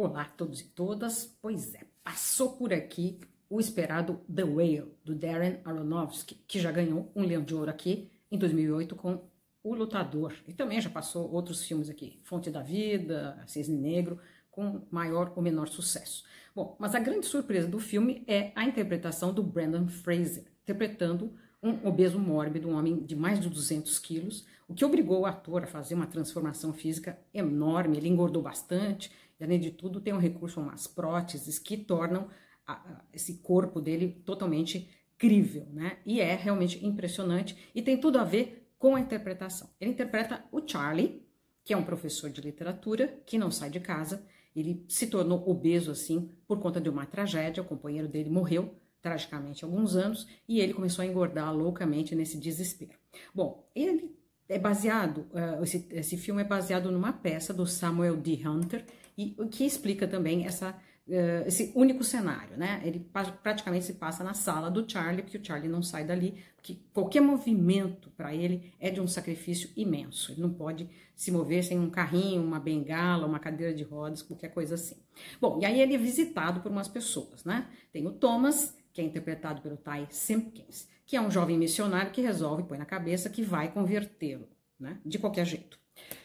Olá a todos e todas. Pois é, passou por aqui o esperado The Whale, do Darren Aronofsky, que já ganhou um Leão de Ouro aqui em 2008 com O Lutador. E também já passou outros filmes aqui, Fonte da Vida, Cisne Negro, com maior ou menor sucesso. Bom, mas a grande surpresa do filme é a interpretação do Brandon Fraser, interpretando um obeso mórbido, um homem de mais de 200 quilos, o que obrigou o ator a fazer uma transformação física enorme. Ele engordou bastante e, além de tudo, tem um recurso umas próteses que tornam a, a, esse corpo dele totalmente crível, né? E é realmente impressionante e tem tudo a ver com a interpretação. Ele interpreta o Charlie, que é um professor de literatura que não sai de casa. Ele se tornou obeso assim por conta de uma tragédia. O companheiro dele morreu tragicamente alguns anos e ele começou a engordar loucamente nesse desespero. Bom, ele é baseado, uh, esse, esse filme é baseado numa peça do Samuel D. Hunter e que explica também essa, uh, esse único cenário, né? Ele praticamente se passa na sala do Charlie, porque o Charlie não sai dali, porque qualquer movimento para ele é de um sacrifício imenso. Ele não pode se mover sem um carrinho, uma bengala, uma cadeira de rodas, qualquer coisa assim. Bom, e aí ele é visitado por umas pessoas, né? Tem o Thomas, que é interpretado pelo Ty Simpkins, que é um jovem missionário que resolve, põe na cabeça que vai convertê-lo, né? De qualquer jeito.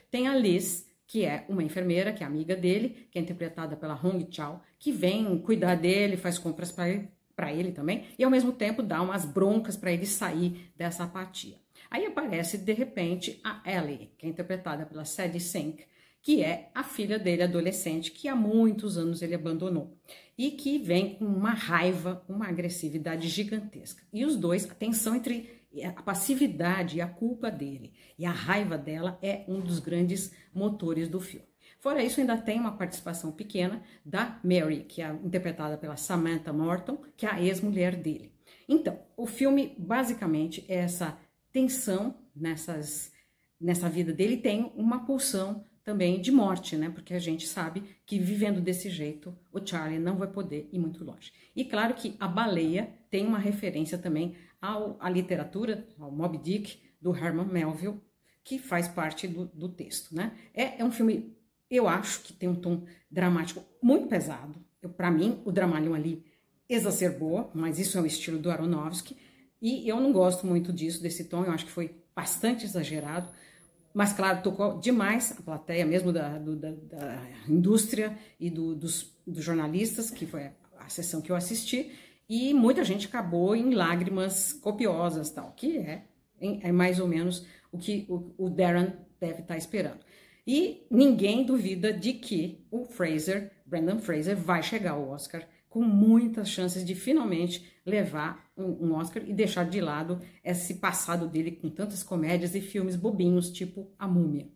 Tem a Liz, que é uma enfermeira, que é amiga dele, que é interpretada pela Hong Chao, que vem cuidar dele, faz compras para ele, ele também, e ao mesmo tempo dá umas broncas para ele sair dessa apatia. Aí aparece, de repente, a Ellie, que é interpretada pela Sadie Sink, que é a filha dele adolescente, que há muitos anos ele abandonou e que vem com uma raiva, uma agressividade gigantesca. E os dois, a tensão entre a passividade e a culpa dele e a raiva dela é um dos grandes motores do filme. Fora isso, ainda tem uma participação pequena da Mary, que é interpretada pela Samantha Morton, que é a ex-mulher dele. Então, o filme basicamente é essa tensão nessas, nessa vida dele, tem uma pulsão também de morte, né? Porque a gente sabe que vivendo desse jeito, o Charlie não vai poder ir muito longe. E claro que a baleia tem uma referência também ao, à literatura, ao Moby Dick, do Herman Melville, que faz parte do, do texto, né? É, é, um filme, eu acho que tem um tom dramático muito pesado. Para mim, o dramalhão ali exacerbou, mas isso é o estilo do Aronofsky. E eu não gosto muito disso, desse tom, eu acho que foi bastante exagerado. Mas, claro, tocou demais a plateia, mesmo da, do, da, da indústria e do, dos, dos jornalistas, que foi a sessão que eu assisti, e muita gente acabou em lágrimas copiosas, tal, que é, é mais ou menos o que o, o Darren deve estar esperando. E ninguém duvida de que o Fraser, Brandon Fraser, vai chegar ao Oscar com muitas chances de finalmente levar um, um, Oscar e deixar de lado esse passado dele com tantas comédias e filmes bobinhos, tipo A Múmia.